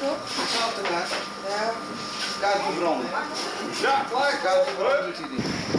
toch? Gaat eruit. Ja. Kuit verbranden. Ja, klaar. Kuit verbranden doet hij niet.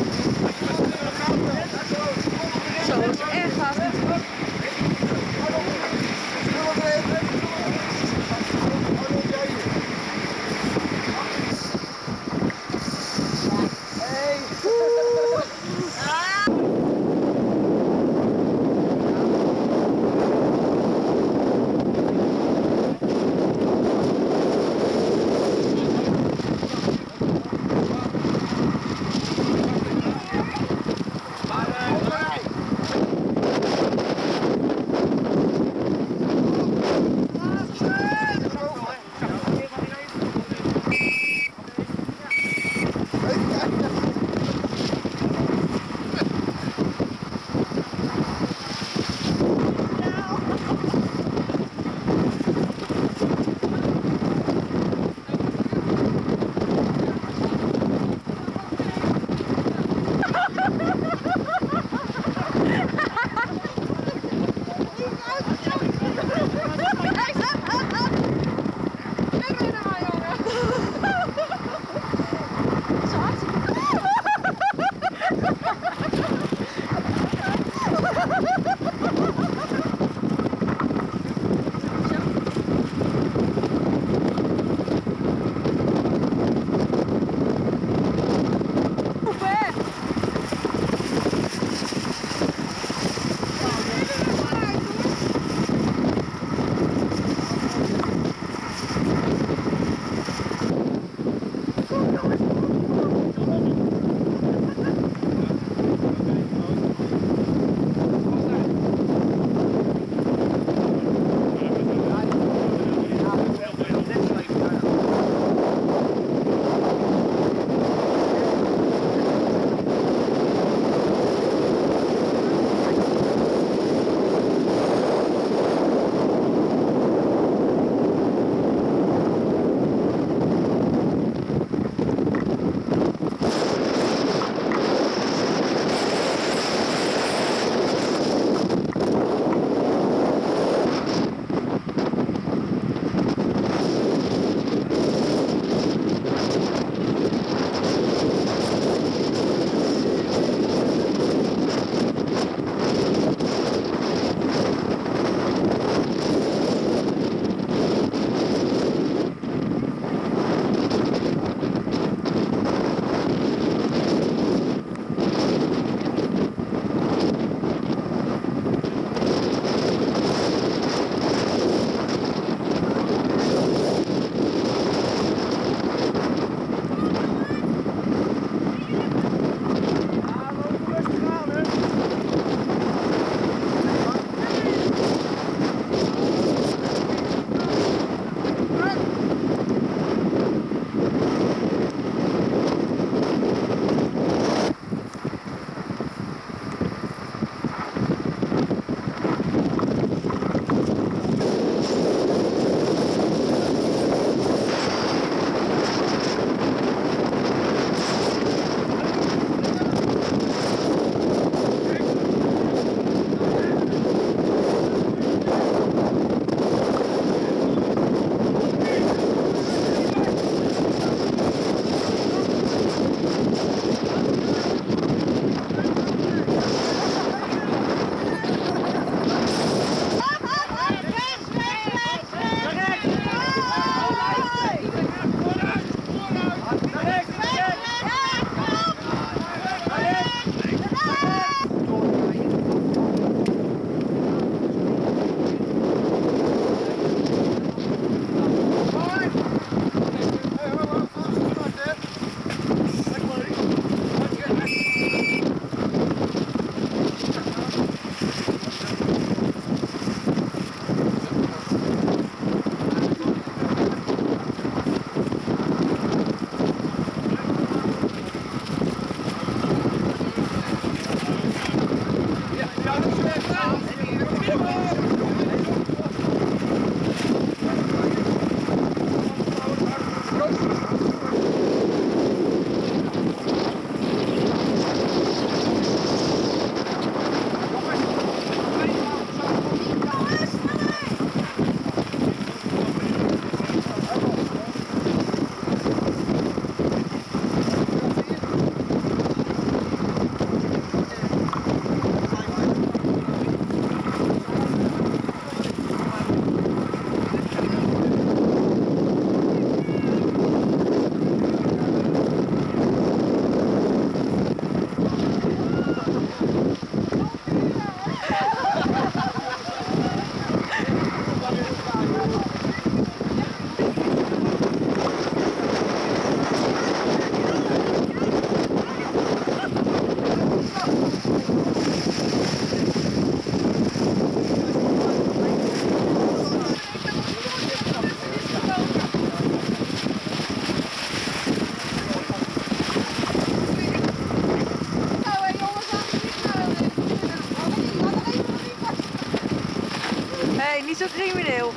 niet zo crimineel.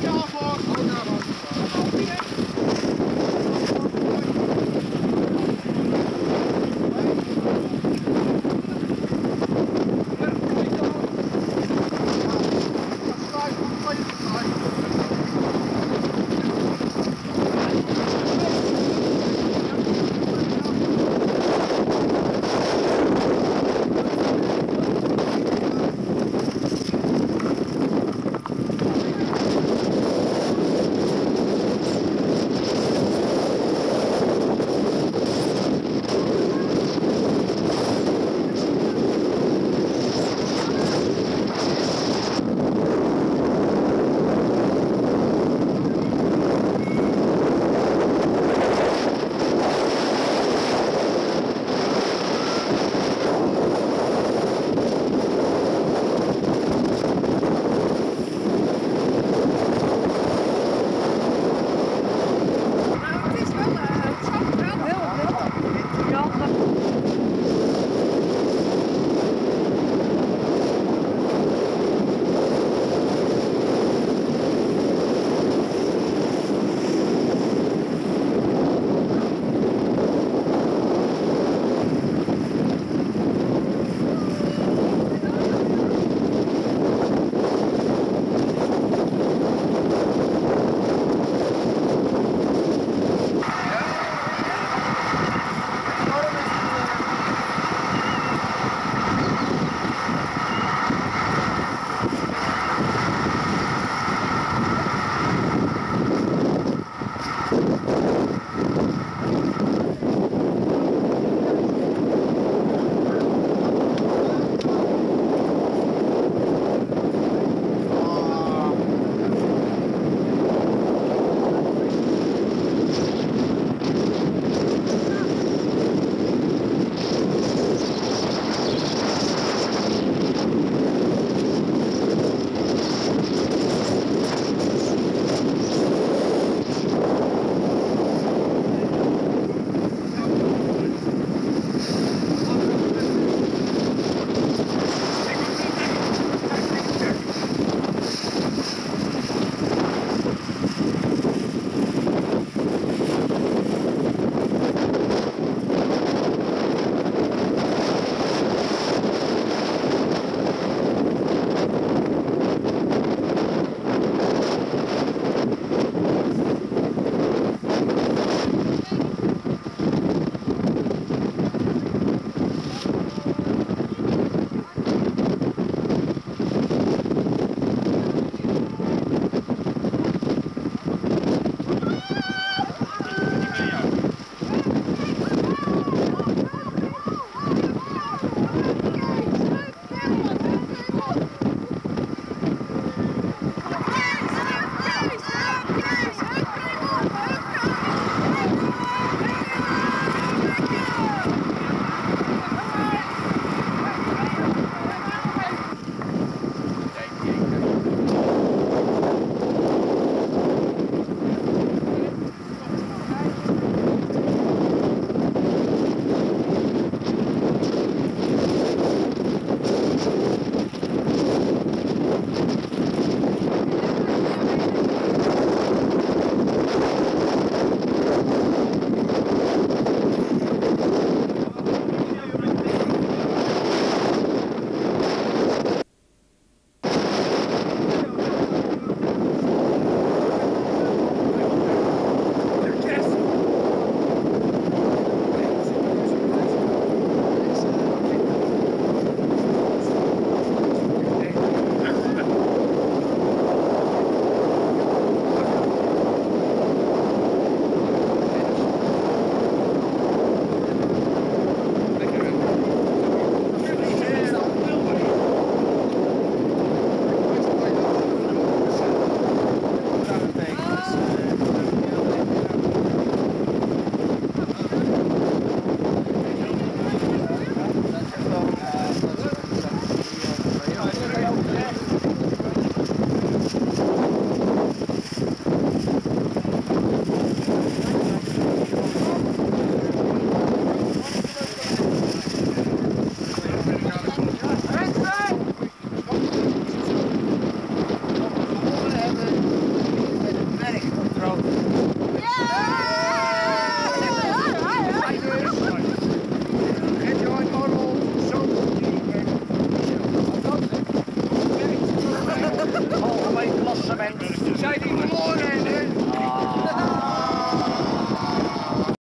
Ja.